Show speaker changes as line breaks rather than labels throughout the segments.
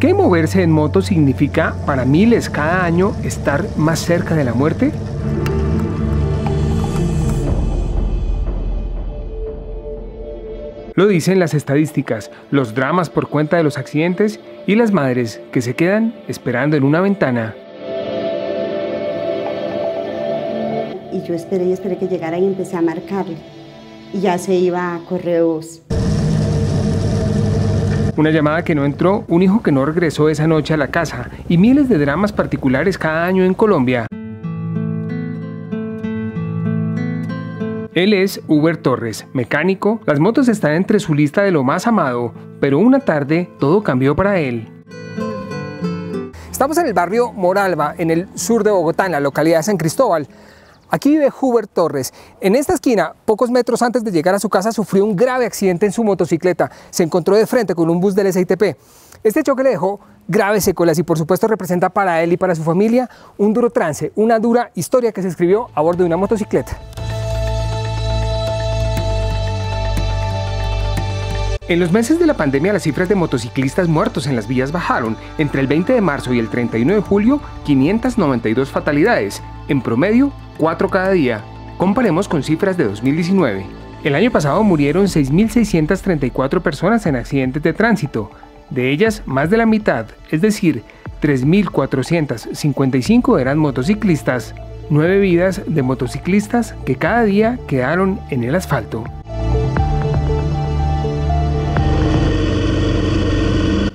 qué moverse en moto significa para miles cada año estar más cerca de la muerte? Lo dicen las estadísticas, los dramas por cuenta de los accidentes y las madres que se quedan esperando en una ventana.
Y yo esperé y esperé que llegara y empecé a marcarle. Y ya se iba a correos.
Una llamada que no entró, un hijo que no regresó esa noche a la casa y miles de dramas particulares cada año en Colombia. Él es Uber Torres, mecánico. Las motos están entre su lista de lo más amado, pero una tarde todo cambió para él. Estamos en el barrio Moralba, en el sur de Bogotá, en la localidad de San Cristóbal. Aquí vive Hubert Torres. En esta esquina, pocos metros antes de llegar a su casa, sufrió un grave accidente en su motocicleta. Se encontró de frente con un bus del SITP. Este choque le dejó graves secuelas y por supuesto representa para él y para su familia un duro trance, una dura historia que se escribió a bordo de una motocicleta. En los meses de la pandemia las cifras de motociclistas muertos en las vías bajaron. Entre el 20 de marzo y el 31 de julio, 592 fatalidades. En promedio, 4 cada día. Comparemos con cifras de 2019. El año pasado murieron 6.634 personas en accidentes de tránsito. De ellas, más de la mitad, es decir, 3.455 eran motociclistas. Nueve vidas de motociclistas que cada día quedaron en el asfalto.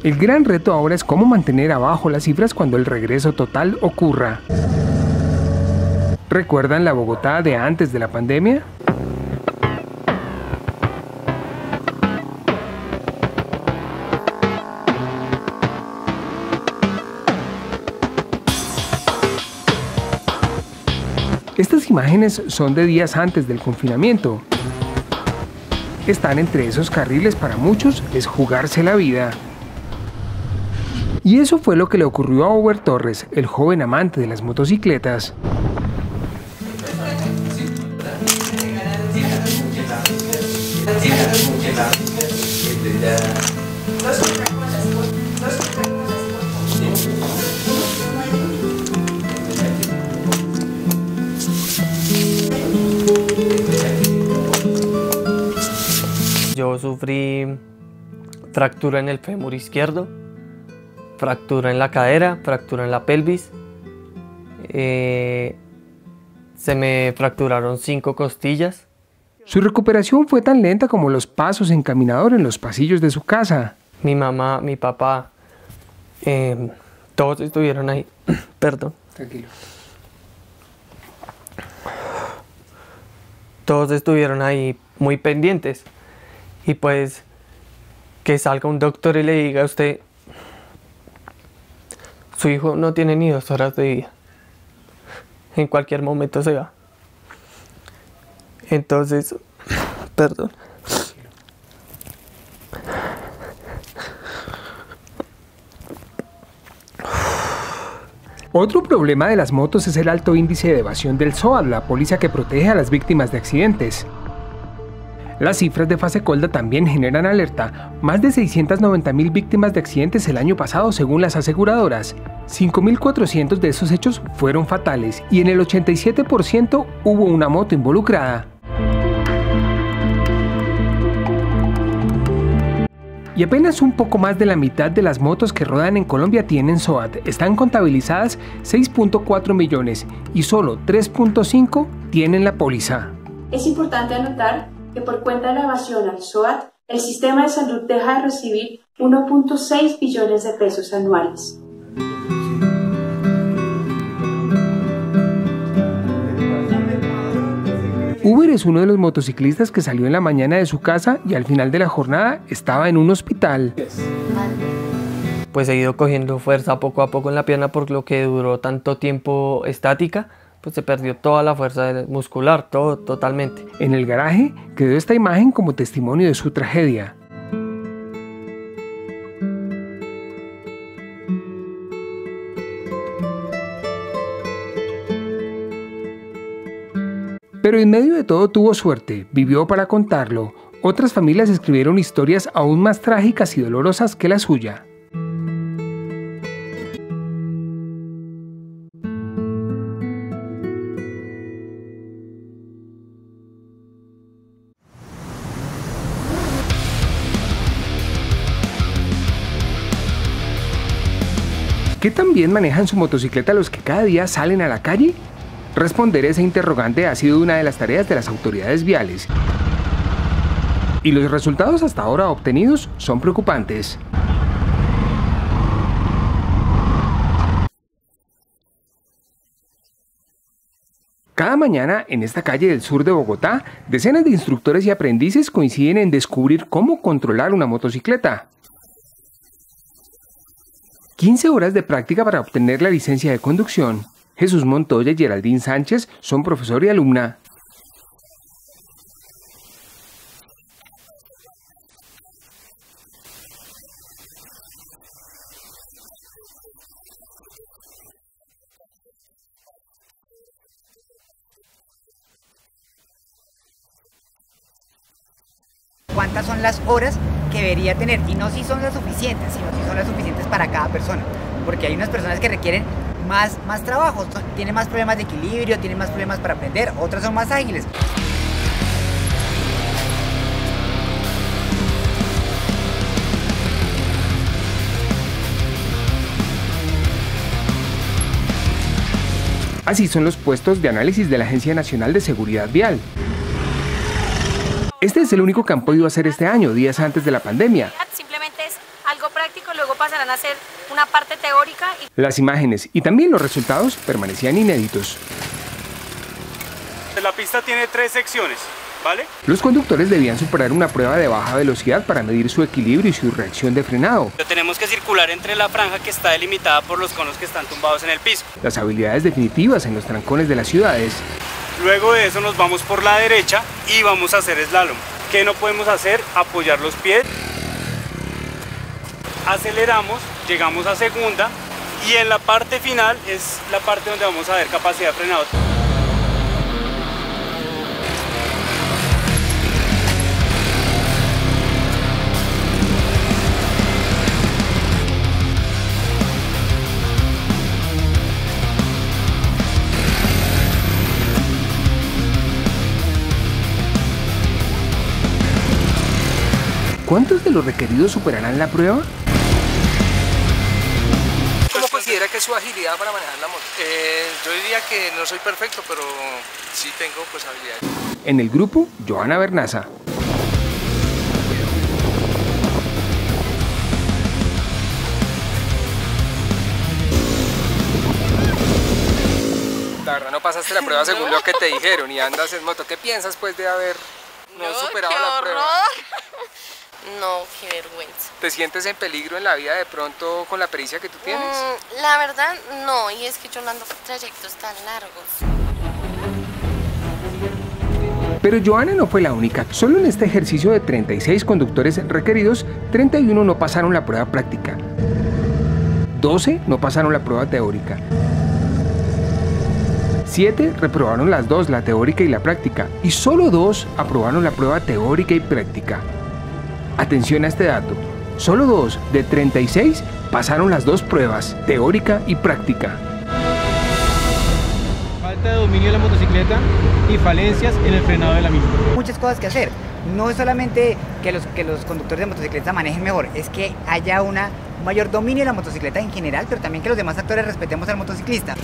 El gran reto ahora es cómo mantener abajo las cifras cuando el regreso total ocurra. ¿Recuerdan la Bogotá de antes de la pandemia? Estas imágenes son de días antes del confinamiento. Están entre esos carriles para muchos es jugarse la vida. Y eso fue lo que le ocurrió a Over Torres, el joven amante de las motocicletas.
Yo sufrí fractura en el fémur izquierdo fractura en la cadera, fractura en la pelvis. Eh, se me fracturaron cinco costillas.
Su recuperación fue tan lenta como los pasos en caminador en los pasillos de su casa.
Mi mamá, mi papá, em, todos estuvieron ahí. Perdón. Tranquilo. Todos estuvieron ahí muy pendientes. Y pues que salga un doctor y le diga a usted, su hijo no tiene ni dos horas de vida. En cualquier momento se va. Entonces, perdón.
Otro problema de las motos es el alto índice de evasión del SOAT, la policía que protege a las víctimas de accidentes. Las cifras de fase colda también generan alerta. Más de 690 mil víctimas de accidentes el año pasado según las aseguradoras. 5.400 de esos hechos fueron fatales y en el 87% hubo una moto involucrada. Y apenas un poco más de la mitad de las motos que rodan en Colombia tienen SOAT. Están contabilizadas 6.4 millones y solo 3.5 tienen la póliza.
Es importante anotar que por cuenta de la evasión al SOAT, el sistema de salud deja de recibir 1.6 billones de pesos anuales.
Uber es uno de los motociclistas que salió en la mañana de su casa y al final de la jornada estaba en un hospital.
Pues he ido cogiendo fuerza poco a poco en la pierna por lo que duró tanto tiempo estática pues se perdió toda la fuerza muscular, todo totalmente.
En el garaje quedó esta imagen como testimonio de su tragedia. Pero en medio de todo tuvo suerte, vivió para contarlo. Otras familias escribieron historias aún más trágicas y dolorosas que la suya. ¿Qué tan bien manejan su motocicleta los que cada día salen a la calle? Responder ese interrogante ha sido una de las tareas de las autoridades viales. Y los resultados hasta ahora obtenidos son preocupantes. Cada mañana en esta calle del sur de Bogotá, decenas de instructores y aprendices coinciden en descubrir cómo controlar una motocicleta. 15 horas de práctica para obtener la licencia de conducción. Jesús Montoya y Geraldine Sánchez son profesor y alumna.
cuántas son las horas que debería tener y no si son las suficientes, sino si son las suficientes para cada persona, porque hay unas personas que requieren más, más trabajo, tienen más problemas de equilibrio, tienen más problemas para aprender, otras son más ágiles.
Así son los puestos de análisis de la Agencia Nacional de Seguridad Vial. Este es el único que han podido hacer este año, días antes de la pandemia.
Simplemente es algo práctico, luego pasarán a ser una parte teórica.
Las imágenes y también los resultados permanecían inéditos.
La pista tiene tres secciones, ¿vale?
Los conductores debían superar una prueba de baja velocidad para medir su equilibrio y su reacción de frenado.
Tenemos que circular entre la franja que está delimitada por los conos que están tumbados en el piso.
Las habilidades definitivas en los trancones de las ciudades.
Luego de eso nos vamos por la derecha y vamos a hacer slalom. ¿Qué no podemos hacer? Apoyar los pies. Aceleramos, llegamos a segunda y en la parte final es la parte donde vamos a ver capacidad de frenado.
¿Cuántos de los requeridos superarán la prueba?
¿Cómo considera que es su agilidad para manejar la moto? Eh, yo diría que no soy perfecto, pero sí tengo pues habilidades.
En el grupo, Joana Bernaza.
La verdad no pasaste la prueba según lo que te dijeron y andas en moto. ¿Qué piensas pues de haber no, superado la prueba?
No, qué vergüenza.
¿Te sientes en peligro en la vida de pronto con la pericia que tú tienes?
Mm, la verdad, no, y es que yo no ando por trayectos tan largos.
Pero Joana no fue la única. Solo en este ejercicio de 36 conductores requeridos, 31 no pasaron la prueba práctica. 12 no pasaron la prueba teórica. 7 reprobaron las dos, la teórica y la práctica. Y solo 2 aprobaron la prueba teórica y práctica. Atención a este dato. Solo dos de 36 pasaron las dos pruebas, teórica y práctica.
Falta de dominio de la motocicleta y falencias en el frenado de la misma.
Muchas cosas que hacer. No es solamente que los, que los conductores de motocicleta manejen mejor, es que haya una, un mayor dominio de la motocicleta en general, pero también que los demás actores respetemos al motociclista.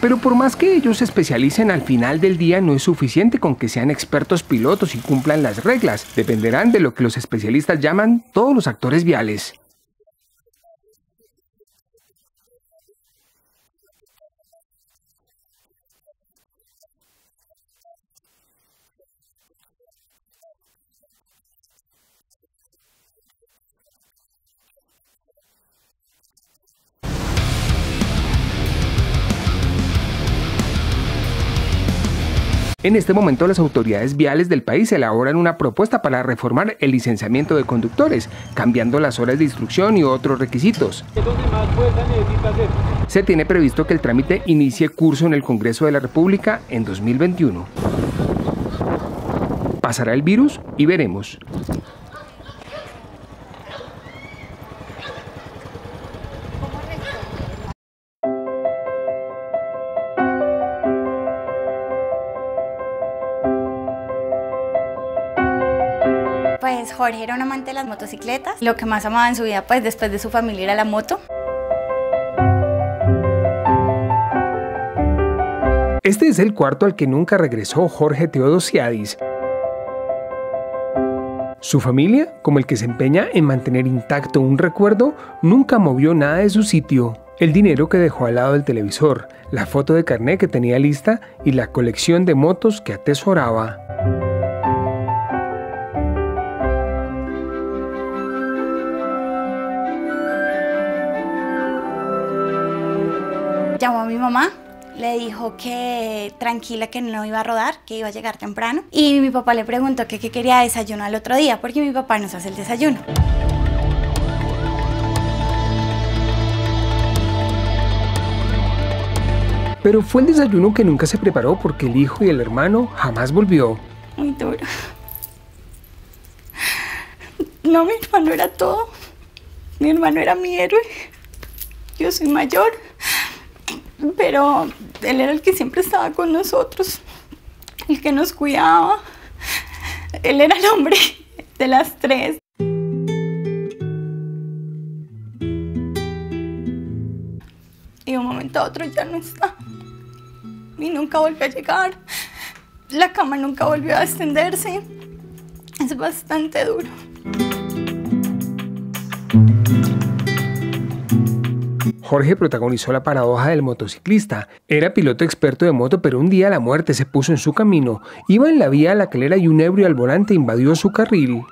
Pero por más que ellos se especialicen al final del día, no es suficiente con que sean expertos pilotos y cumplan las reglas. Dependerán de lo que los especialistas llaman todos los actores viales. En este momento las autoridades viales del país elaboran una propuesta para reformar el licenciamiento de conductores, cambiando las horas de instrucción y otros requisitos. Se tiene previsto que el trámite inicie curso en el Congreso de la República en 2021. Pasará el virus y veremos.
Pues Jorge era un amante de las motocicletas. Lo que más amaba en su vida, pues después de su familia, era la moto.
Este es el cuarto al que nunca regresó Jorge Teodosiadis. Su familia, como el que se empeña en mantener intacto un recuerdo, nunca movió nada de su sitio. El dinero que dejó al lado del televisor, la foto de carnet que tenía lista y la colección de motos que atesoraba.
Llamó a mi mamá le dijo que tranquila que no iba a rodar, que iba a llegar temprano. Y mi papá le preguntó que qué quería desayuno al otro día, porque mi papá nos hace el desayuno.
Pero fue el desayuno que nunca se preparó porque el hijo y el hermano jamás volvió.
Muy duro. No, mi hermano era todo. Mi hermano era mi héroe. Yo soy mayor pero él era el que siempre estaba con nosotros, el que nos cuidaba. Él era el hombre de las tres. Y de un momento a otro ya no está. Y nunca volvió a llegar. La cama nunca volvió a extenderse. Es bastante duro.
Jorge protagonizó la paradoja del motociclista. Era piloto experto de moto, pero un día la muerte se puso en su camino. Iba en la vía a la calera y un ebrio al volante invadió su carril.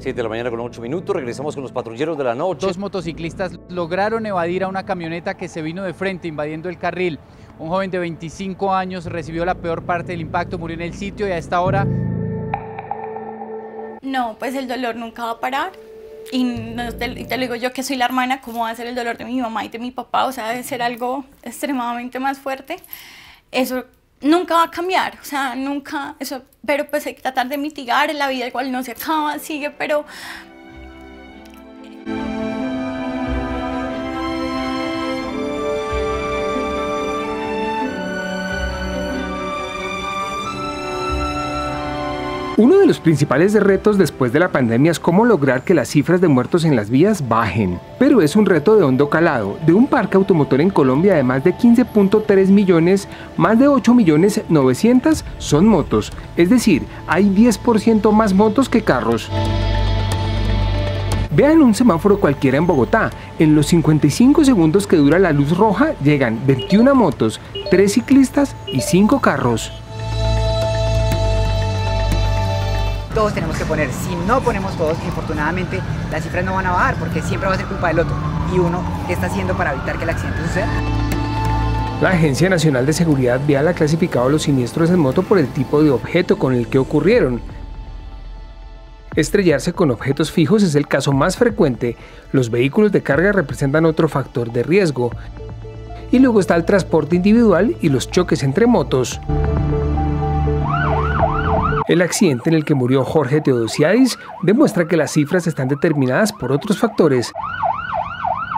7 de la mañana con 8 minutos, regresamos con los patrulleros de la noche.
Dos motociclistas lograron evadir a una camioneta que se vino de frente invadiendo el carril. Un joven de 25 años recibió la peor parte del impacto, murió en el sitio y a esta hora...
No, pues el dolor nunca va a parar y, te, lo digo yo que soy la hermana, ¿cómo va a ser el dolor de mi mamá y de mi papá? O sea, debe ser algo extremadamente más fuerte. Eso nunca va a cambiar, o sea, nunca, eso, pero pues hay que tratar de mitigar, la vida igual no se acaba, sigue, pero
Uno de los principales retos después de la pandemia es cómo lograr que las cifras de muertos en las vías bajen. Pero es un reto de hondo calado. De un parque automotor en Colombia de más de 15.3 millones, más de 8 millones 900 son motos. Es decir, hay 10% más motos que carros. Vean un semáforo cualquiera en Bogotá. En los 55 segundos que dura la luz roja llegan 21 motos, 3 ciclistas y 5 carros.
Todos tenemos que poner. Si no ponemos todos, infortunadamente las cifras no van a bajar porque siempre va a ser culpa del otro. Y uno, ¿qué está haciendo para evitar que el accidente suceda?
La Agencia Nacional de Seguridad Vial ha clasificado los siniestros en moto por el tipo de objeto con el que ocurrieron. Estrellarse con objetos fijos es el caso más frecuente. Los vehículos de carga representan otro factor de riesgo. Y luego está el transporte individual y los choques entre motos. El accidente en el que murió Jorge Teodosiadis demuestra que las cifras están determinadas por otros factores,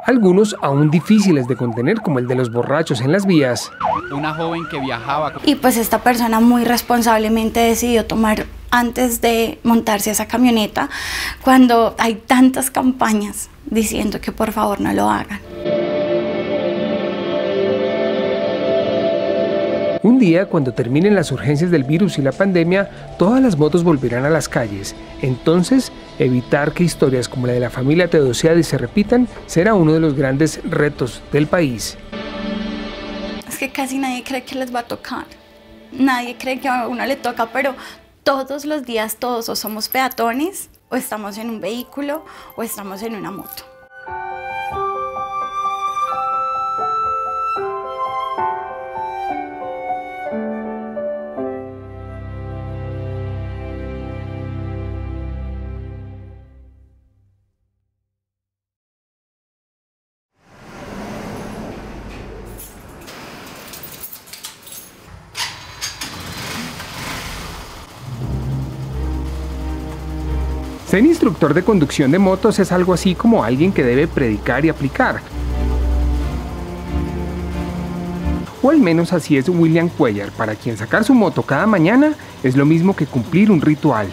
algunos aún difíciles de contener como el de los borrachos en las vías.
Una joven que viajaba.
Y pues esta persona muy responsablemente decidió tomar antes de montarse esa camioneta cuando hay tantas campañas diciendo que por favor no lo hagan.
Un día, cuando terminen las urgencias del virus y la pandemia, todas las motos volverán a las calles. Entonces, evitar que historias como la de la familia Teodosiadi se repitan será uno de los grandes retos del país.
Es que casi nadie cree que les va a tocar. Nadie cree que a uno le toca, pero todos los días todos o somos peatones, o estamos en un vehículo, o estamos en una moto.
Ser instructor de conducción de motos es algo así como alguien que debe predicar y aplicar. O al menos así es William Cuellar, para quien sacar su moto cada mañana es lo mismo que cumplir un ritual.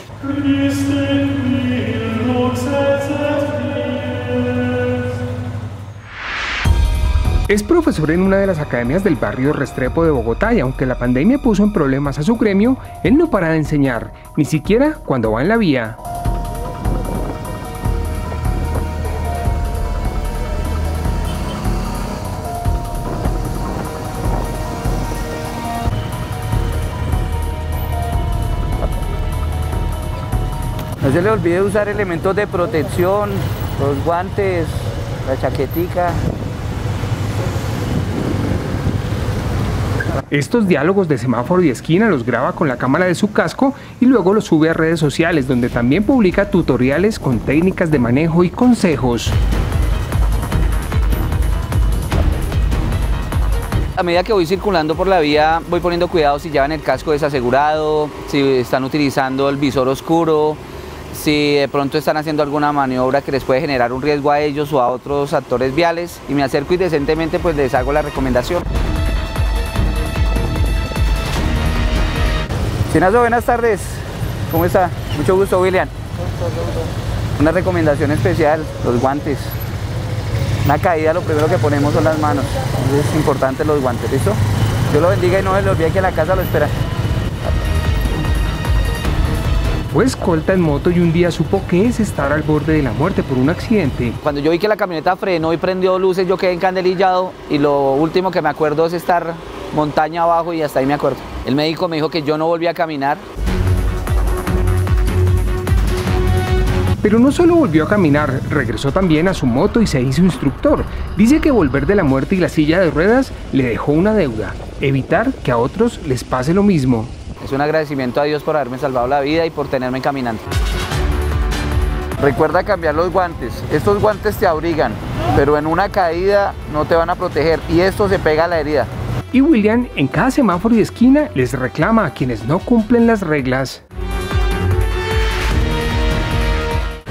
Es profesor en una de las academias del barrio Restrepo de Bogotá y aunque la pandemia puso en problemas a su gremio, él no para de enseñar, ni siquiera cuando va en la vía.
No se le olvide usar elementos de protección, los guantes, la chaquetica.
Estos diálogos de semáforo y esquina los graba con la cámara de su casco y luego los sube a redes sociales donde también publica tutoriales con técnicas de manejo y consejos.
A medida que voy circulando por la vía voy poniendo cuidado si llevan el casco desasegurado, si están utilizando el visor oscuro, si de pronto están haciendo alguna maniobra que les puede generar un riesgo a ellos o a otros actores viales y me acerco y decentemente pues les hago la recomendación. Chinazo, buenas tardes. ¿Cómo está? Mucho gusto, William. Una recomendación especial, los guantes. Una caída, lo primero que ponemos son las manos. Entonces es importante los guantes, ¿listo? Dios lo bendiga y no se le olvide que la casa lo espera.
Fue escolta en moto y un día supo que es estar al borde de la muerte por un accidente.
Cuando yo vi que la camioneta frenó y prendió luces, yo quedé encandelillado y lo último que me acuerdo es estar montaña abajo y hasta ahí me acuerdo. El médico me dijo que yo no volví a caminar.
Pero no solo volvió a caminar, regresó también a su moto y se hizo instructor. Dice que volver de la muerte y la silla de ruedas le dejó una deuda, evitar que a otros les pase lo mismo.
Es un agradecimiento a Dios por haberme salvado la vida y por tenerme caminando. Recuerda cambiar los guantes. Estos guantes te abrigan, pero en una caída no te van a proteger y esto se pega a la herida.
Y William en cada semáforo y esquina les reclama a quienes no cumplen las reglas.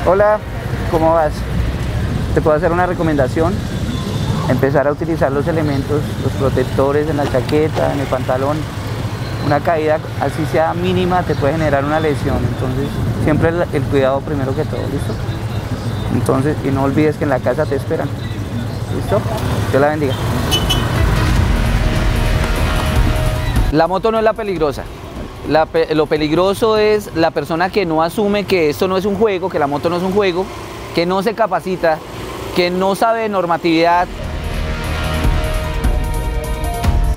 Hola, ¿cómo vas? ¿Te puedo hacer una recomendación? Empezar a utilizar los elementos, los protectores en la chaqueta, en el pantalón. Una caída, así sea mínima, te puede generar una lesión. Entonces, siempre el, cuidado primero que todo, ¿listo? Entonces, y no olvides que en la casa te esperan. ¿Listo? Dios la bendiga. La moto no es la peligrosa. Lo peligroso es la persona que no asume que esto no es un juego, que la moto no es un juego, que no se capacita, que no sabe normatividad.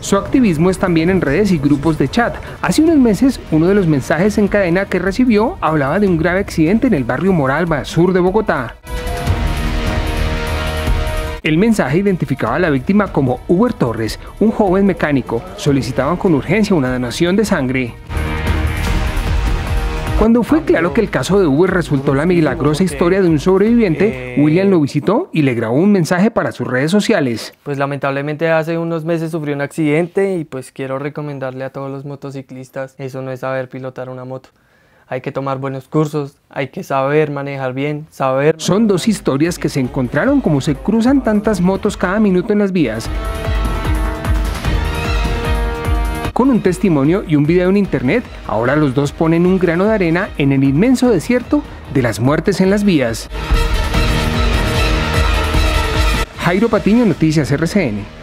Su activismo es también en redes y grupos de chat. Hace unos meses, uno de los mensajes en cadena que recibió hablaba de un grave accidente en el barrio Moralba, sur de Bogotá. El mensaje identificaba a la víctima como Uber Torres, un joven mecánico. Solicitaban con urgencia una donación de sangre. Cuando fue claro que el caso de Uber resultó la milagrosa historia de un sobreviviente, William lo visitó y le grabó un mensaje para sus redes sociales.
Pues lamentablemente hace unos meses sufrió un accidente y pues quiero recomendarle a todos los motociclistas, eso no es saber pilotar una moto. Hay que tomar buenos cursos, hay que saber manejar bien, saber...
Son dos historias que se encontraron como se cruzan tantas motos cada minuto en las vías. Con un testimonio y un video en internet, ahora los dos ponen un grano de arena en el inmenso desierto de las muertes en las vías. Jairo Patiño, Noticias RCN.